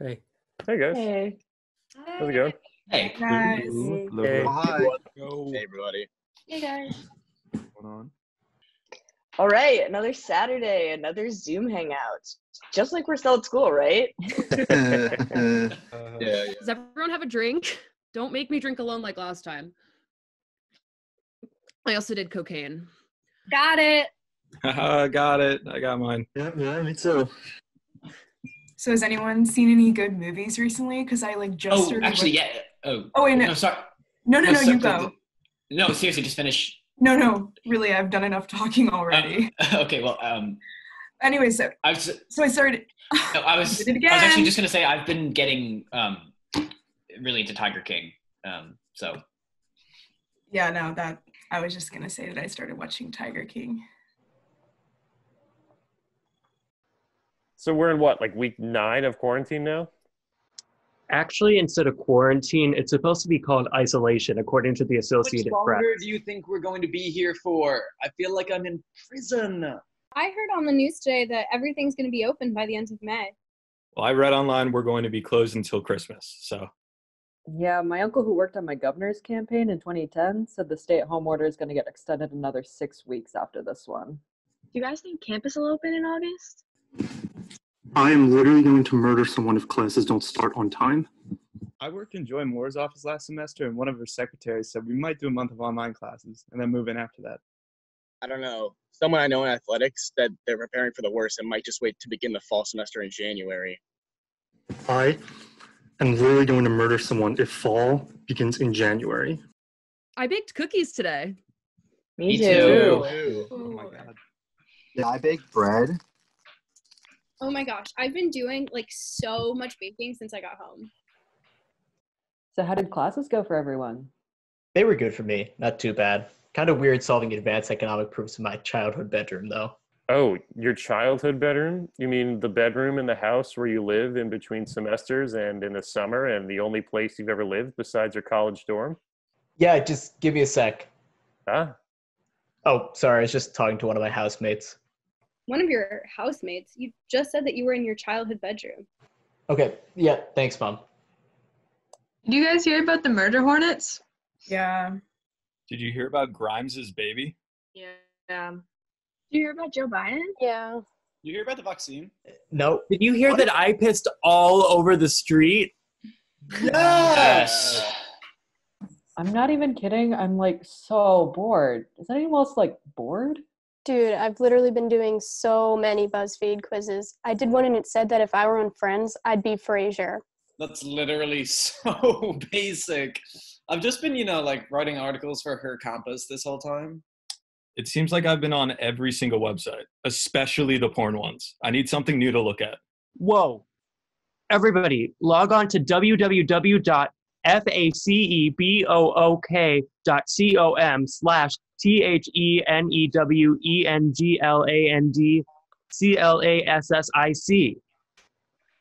Hey. Hey guys. Hey. How's it going? Hey. Guys. Hey. Hi. Hey, everybody. Hey guys. What's going on? All right, another Saturday, another Zoom hangout. Just like we're still at school, right? Uh, Yeah, yeah. Does everyone have a drink? Don't make me drink alone like last time. I also did cocaine. Got it. Haha, got it. I got mine. Yeah, yeah, me too. So has anyone seen any good movies recently? Because I like just Oh, actually, yeah. Oh, Oh wait, no, no, sorry. no, no, no, sorry, you go. No, seriously, just finish. No, no, really, I've done enough talking already. Um, okay, well, um, anyway, so I was, so I started. no, I was, it I was actually just gonna say I've been getting um really into Tiger King. Um, so Yeah, no, that I was just gonna say that I started watching Tiger King. So we're in what, like week nine of quarantine now? Actually, instead of quarantine, it's supposed to be called isolation, according to the How Associated much Press. longer do you think we're going to be here for? I feel like I'm in prison. I heard on the news today that everything's going to be open by the end of May. Well, I read online we're going to be closed until Christmas. So Yeah, my uncle who worked on my governor's campaign in 2010 said the stay at home order is going to get extended another six weeks after this one. Do you guys think campus will open in August? I am literally going to murder someone if classes don't start on time. I worked in Joy Moore's office last semester, and one of her secretaries said we might do a month of online classes and then move in after that. I don't know. Someone I know in athletics that they're preparing for the worst and might just wait to begin the fall semester in January. I am literally going to murder someone if fall begins in January. I baked cookies today. Me, Me too. too. Oh my god. Yeah, I baked bread. Oh my gosh, I've been doing like so much baking since I got home. So, how did classes go for everyone? They were good for me, not too bad. Kind of weird solving advanced economic proofs in my childhood bedroom, though. Oh, your childhood bedroom? You mean the bedroom in the house where you live in between semesters and in the summer and the only place you've ever lived besides your college dorm? Yeah, just give me a sec. Ah, Oh, sorry, I was just talking to one of my housemates. One of your housemates, you just said that you were in your childhood bedroom. Okay, yeah, thanks, Mom. Did you guys hear about the murder hornets? Yeah. did you hear about Grimes's baby? Yeah. Did you hear about Joe Biden? Yeah. Did You hear about the vaccine? No. Did you hear that I pissed all over the street? Yes. I'm not even kidding. I'm like so bored. Is anyone else like bored? Dude, I've literally been doing so many BuzzFeed quizzes. I did one and it said that if I were on Friends, I'd be Frasier. That's literally so basic. I've just been, you know, like writing articles for her campus this whole time. It seems like I've been on every single website, especially the porn ones. I need something new to look at. Whoa. Everybody, log on to www.facebook.com slash T H E N E W E N G L A N D C L A S S I C.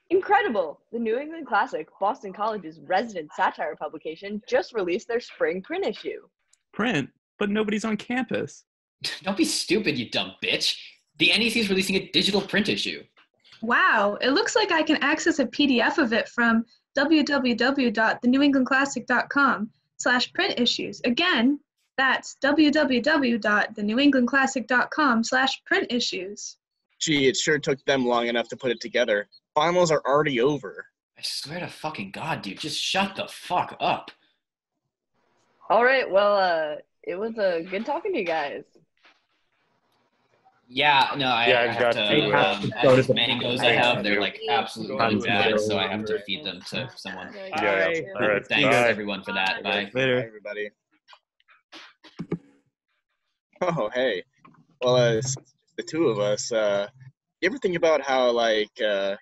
Incredible! The New England Classic, Boston College's resident satire publication, just released their spring print issue. Print, but nobody's on campus. Don't be stupid, you dumb bitch. The NEC is releasing a digital print issue. Wow, it looks like I can access a PDF of it from www.thenewenglandclassic.com slash print issues. Again, that's www.thenewenglandclassic.com slash print issues. Gee, it sure took them long enough to put it together. Finals are already over. I swear to fucking God, dude, just shut the fuck up. All right, well, uh, it was uh, good talking to you guys. Yeah, no, I, Yeah, I I've got to. to, uh, um, go to as the- mangoes I I have have, they're like absolutely Go bad, so I have to feed them to someone. yeah. All right. Thanks Bye. everyone for that. Bye. Bye, Later. everybody. Oh, hey. Well, uh, the two of us. Uh, you ever think about how, like, uh,